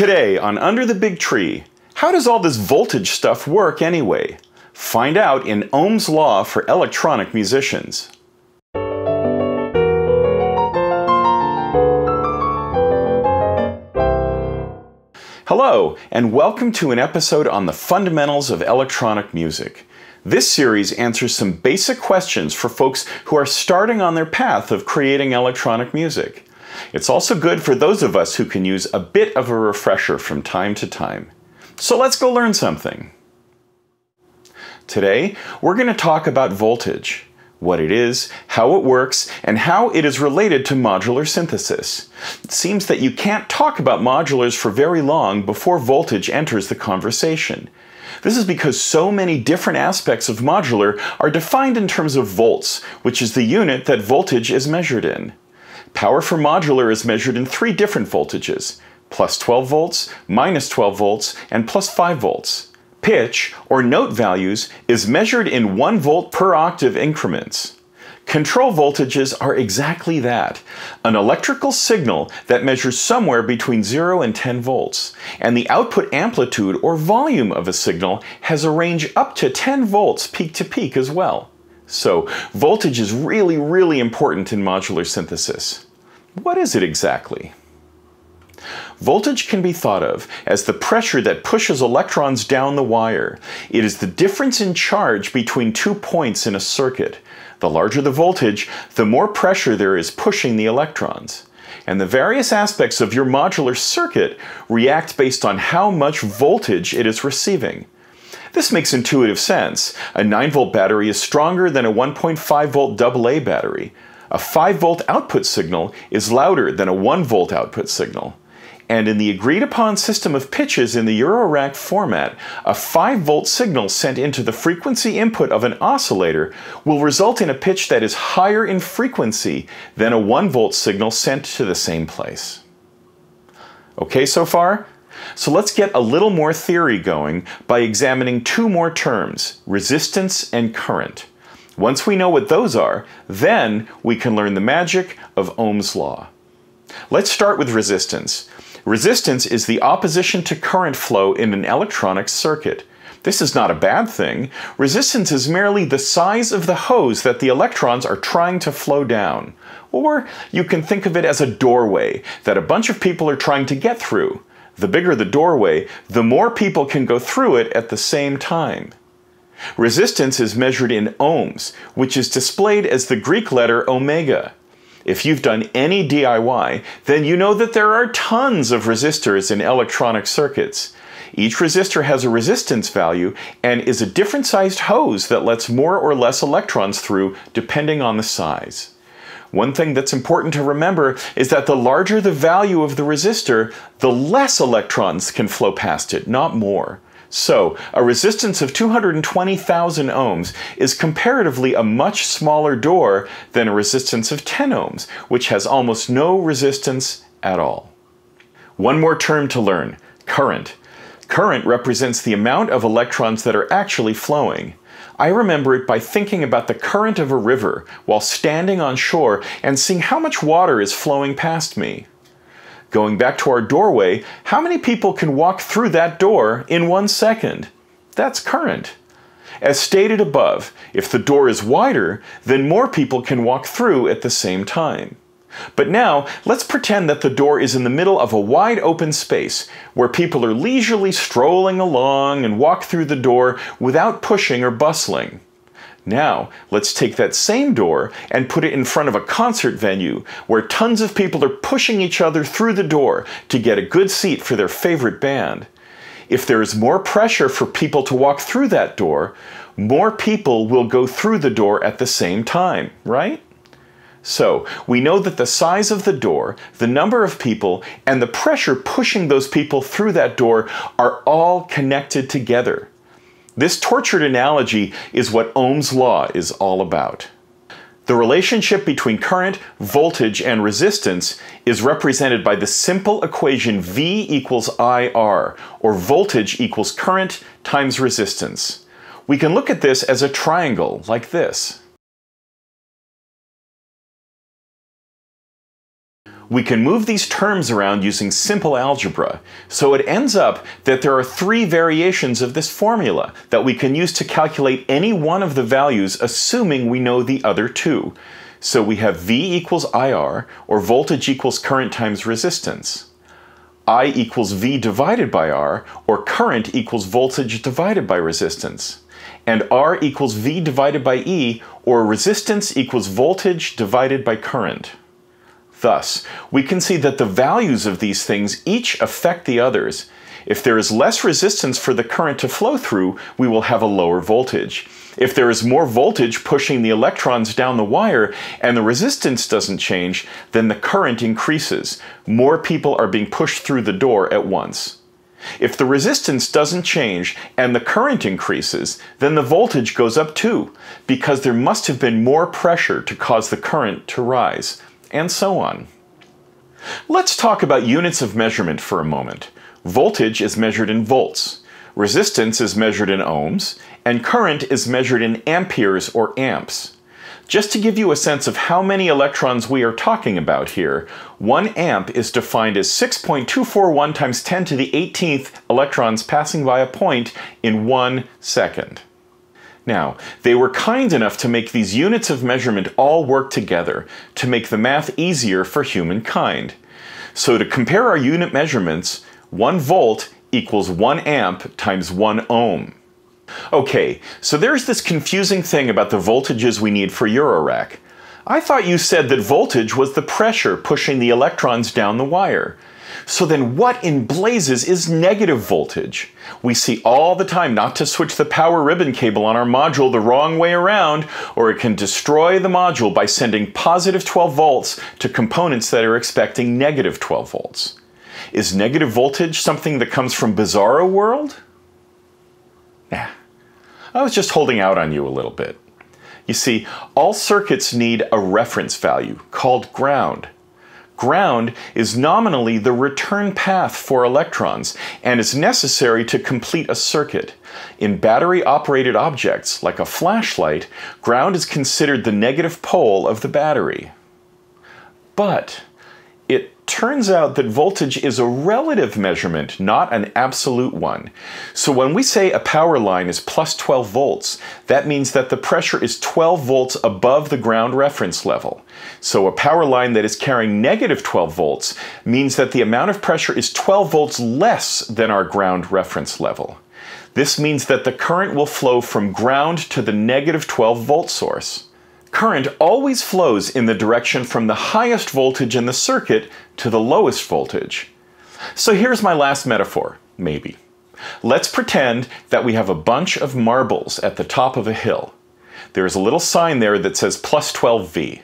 Today on Under the Big Tree, how does all this voltage stuff work anyway? Find out in Ohm's Law for electronic musicians. Hello, and welcome to an episode on the fundamentals of electronic music. This series answers some basic questions for folks who are starting on their path of creating electronic music. It's also good for those of us who can use a bit of a refresher from time to time. So let's go learn something. Today, we're going to talk about voltage, what it is, how it works, and how it is related to modular synthesis. It seems that you can't talk about modulars for very long before voltage enters the conversation. This is because so many different aspects of modular are defined in terms of volts, which is the unit that voltage is measured in. Power for modular is measured in three different voltages, plus 12 volts, minus 12 volts, and plus 5 volts. Pitch, or note values, is measured in 1 volt per octave increments. Control voltages are exactly that, an electrical signal that measures somewhere between 0 and 10 volts, and the output amplitude or volume of a signal has a range up to 10 volts peak to peak as well. So voltage is really, really important in modular synthesis. What is it exactly? Voltage can be thought of as the pressure that pushes electrons down the wire. It is the difference in charge between two points in a circuit. The larger the voltage, the more pressure there is pushing the electrons. And the various aspects of your modular circuit react based on how much voltage it is receiving. This makes intuitive sense. A 9 volt battery is stronger than a 1.5 volt AA battery. A 5 volt output signal is louder than a 1 volt output signal. And in the agreed upon system of pitches in the Eurorack format, a 5 volt signal sent into the frequency input of an oscillator will result in a pitch that is higher in frequency than a 1 volt signal sent to the same place. Okay so far? So let's get a little more theory going by examining two more terms, resistance and current. Once we know what those are, then we can learn the magic of Ohm's law. Let's start with resistance. Resistance is the opposition to current flow in an electronic circuit. This is not a bad thing. Resistance is merely the size of the hose that the electrons are trying to flow down. Or you can think of it as a doorway that a bunch of people are trying to get through. The bigger the doorway, the more people can go through it at the same time. Resistance is measured in ohms, which is displayed as the Greek letter omega. If you've done any DIY, then you know that there are tons of resistors in electronic circuits. Each resistor has a resistance value and is a different sized hose that lets more or less electrons through depending on the size. One thing that's important to remember is that the larger the value of the resistor, the less electrons can flow past it, not more. So, a resistance of 220,000 ohms is comparatively a much smaller door than a resistance of 10 ohms, which has almost no resistance at all. One more term to learn, current. Current represents the amount of electrons that are actually flowing. I remember it by thinking about the current of a river while standing on shore and seeing how much water is flowing past me. Going back to our doorway, how many people can walk through that door in one second? That's current. As stated above, if the door is wider, then more people can walk through at the same time. But now, let's pretend that the door is in the middle of a wide open space where people are leisurely strolling along and walk through the door without pushing or bustling. Now, let's take that same door and put it in front of a concert venue where tons of people are pushing each other through the door to get a good seat for their favorite band. If there is more pressure for people to walk through that door, more people will go through the door at the same time, right? So, we know that the size of the door, the number of people, and the pressure pushing those people through that door are all connected together. This tortured analogy is what Ohm's law is all about. The relationship between current, voltage, and resistance is represented by the simple equation V equals IR, or voltage equals current times resistance. We can look at this as a triangle, like this. We can move these terms around using simple algebra, so it ends up that there are three variations of this formula that we can use to calculate any one of the values assuming we know the other two. So we have V equals IR, or voltage equals current times resistance. I equals V divided by R, or current equals voltage divided by resistance. And R equals V divided by E, or resistance equals voltage divided by current. Thus, we can see that the values of these things each affect the others. If there is less resistance for the current to flow through, we will have a lower voltage. If there is more voltage pushing the electrons down the wire and the resistance doesn't change, then the current increases. More people are being pushed through the door at once. If the resistance doesn't change and the current increases, then the voltage goes up too, because there must have been more pressure to cause the current to rise, and so on. Let's talk about units of measurement for a moment. Voltage is measured in volts, resistance is measured in ohms, and current is measured in amperes or amps. Just to give you a sense of how many electrons we are talking about here, 1 amp is defined as 6.241 times 10 to the 18th electrons passing by a point in one second. Now, they were kind enough to make these units of measurement all work together to make the math easier for humankind. So to compare our unit measurements, 1 volt equals 1 amp times 1 ohm. Okay, so there's this confusing thing about the voltages we need for Eurorack. I thought you said that voltage was the pressure pushing the electrons down the wire. So then what in blazes is negative voltage? We see all the time not to switch the power ribbon cable on our module the wrong way around, or it can destroy the module by sending positive 12 volts to components that are expecting negative 12 volts. Is negative voltage something that comes from Bizarro World? Nah. I was just holding out on you a little bit. You see, all circuits need a reference value called ground. Ground is nominally the return path for electrons and is necessary to complete a circuit. In battery operated objects, like a flashlight, ground is considered the negative pole of the battery. But turns out that voltage is a relative measurement, not an absolute one. So when we say a power line is plus 12 volts, that means that the pressure is 12 volts above the ground reference level. So a power line that is carrying negative 12 volts means that the amount of pressure is 12 volts less than our ground reference level. This means that the current will flow from ground to the negative 12 volt source. Current always flows in the direction from the highest voltage in the circuit to the lowest voltage. So here's my last metaphor, maybe. Let's pretend that we have a bunch of marbles at the top of a hill. There's a little sign there that says plus 12V.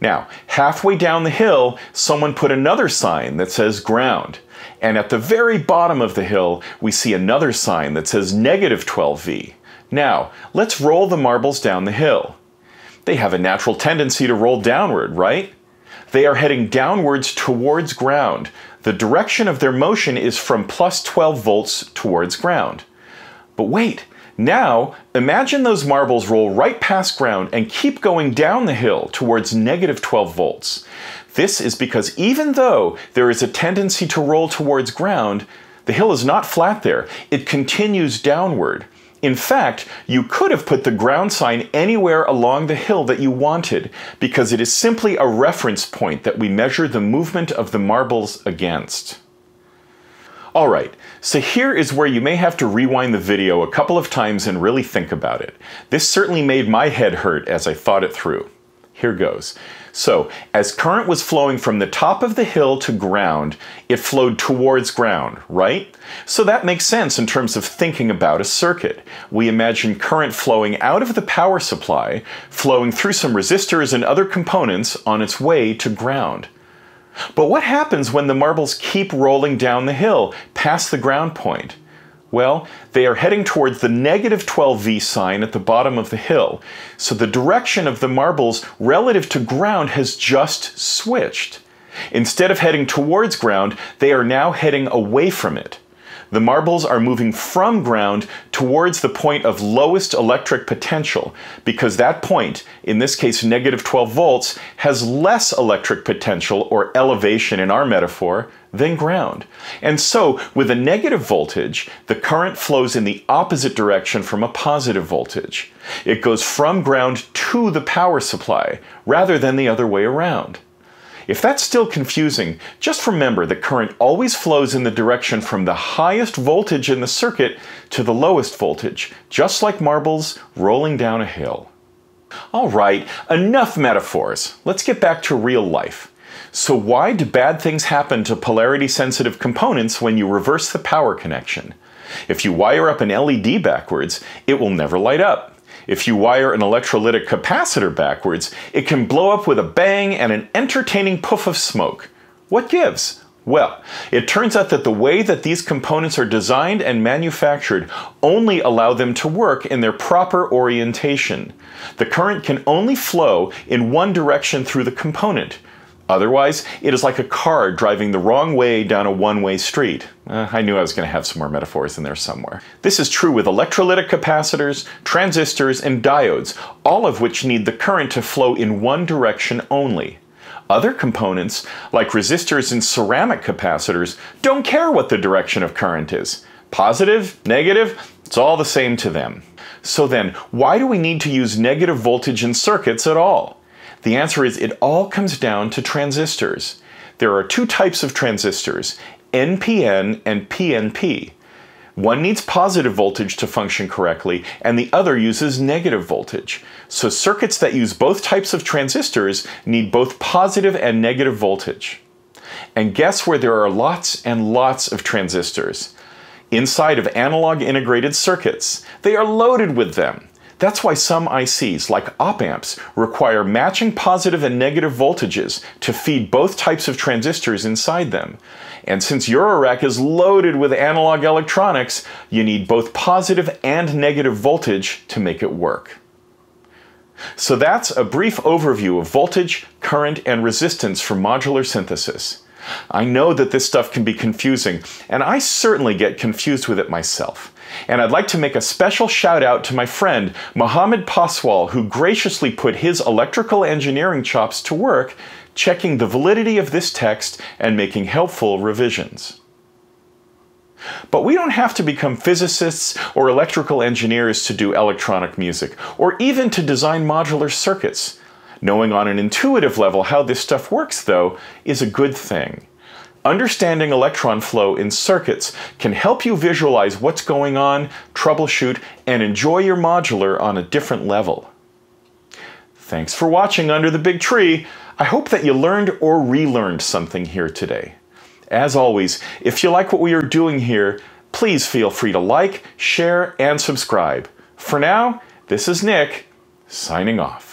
Now, halfway down the hill, someone put another sign that says ground. And at the very bottom of the hill, we see another sign that says negative 12V. Now, let's roll the marbles down the hill they have a natural tendency to roll downward, right? They are heading downwards towards ground. The direction of their motion is from plus 12 volts towards ground. But wait, now imagine those marbles roll right past ground and keep going down the hill towards negative 12 volts. This is because even though there is a tendency to roll towards ground, the hill is not flat there. It continues downward. In fact, you could have put the ground sign anywhere along the hill that you wanted, because it is simply a reference point that we measure the movement of the marbles against. Alright, so here is where you may have to rewind the video a couple of times and really think about it. This certainly made my head hurt as I thought it through. Here goes. So, as current was flowing from the top of the hill to ground, it flowed towards ground, right? So that makes sense in terms of thinking about a circuit. We imagine current flowing out of the power supply, flowing through some resistors and other components on its way to ground. But what happens when the marbles keep rolling down the hill past the ground point? Well, they are heading towards the negative 12V sign at the bottom of the hill, so the direction of the marbles relative to ground has just switched. Instead of heading towards ground, they are now heading away from it. The marbles are moving from ground towards the point of lowest electric potential because that point, in this case negative 12 volts, has less electric potential or elevation in our metaphor than ground. And so, with a negative voltage, the current flows in the opposite direction from a positive voltage. It goes from ground to the power supply rather than the other way around. If that's still confusing, just remember that current always flows in the direction from the highest voltage in the circuit to the lowest voltage, just like marbles rolling down a hill. All right, enough metaphors. Let's get back to real life. So why do bad things happen to polarity sensitive components when you reverse the power connection? If you wire up an LED backwards, it will never light up. If you wire an electrolytic capacitor backwards, it can blow up with a bang and an entertaining puff of smoke. What gives? Well, it turns out that the way that these components are designed and manufactured only allow them to work in their proper orientation. The current can only flow in one direction through the component. Otherwise, it is like a car driving the wrong way down a one way street. Uh, I knew I was going to have some more metaphors in there somewhere. This is true with electrolytic capacitors, transistors, and diodes, all of which need the current to flow in one direction only. Other components, like resistors and ceramic capacitors, don't care what the direction of current is. Positive, negative, it's all the same to them. So then, why do we need to use negative voltage in circuits at all? The answer is it all comes down to transistors. There are two types of transistors, NPN and PNP. One needs positive voltage to function correctly, and the other uses negative voltage. So circuits that use both types of transistors need both positive and negative voltage. And guess where there are lots and lots of transistors? Inside of analog integrated circuits. They are loaded with them. That's why some ICs, like op amps, require matching positive and negative voltages to feed both types of transistors inside them. And since your Eurorack is loaded with analog electronics, you need both positive and negative voltage to make it work. So that's a brief overview of voltage, current, and resistance for modular synthesis. I know that this stuff can be confusing, and I certainly get confused with it myself. And I'd like to make a special shout out to my friend Mohammed Paswal, who graciously put his electrical engineering chops to work checking the validity of this text and making helpful revisions. But we don't have to become physicists or electrical engineers to do electronic music, or even to design modular circuits. Knowing on an intuitive level how this stuff works, though, is a good thing. Understanding electron flow in circuits can help you visualize what's going on, troubleshoot, and enjoy your modular on a different level. Thanks for watching Under the Big Tree. I hope that you learned or relearned something here today. As always, if you like what we are doing here, please feel free to like, share, and subscribe. For now, this is Nick, signing off.